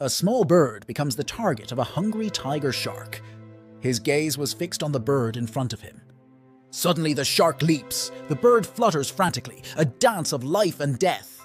A small bird becomes the target of a hungry tiger shark. His gaze was fixed on the bird in front of him. Suddenly, the shark leaps. The bird flutters frantically, a dance of life and death.